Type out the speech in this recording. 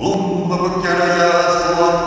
ओम भवत्याय स्वाहा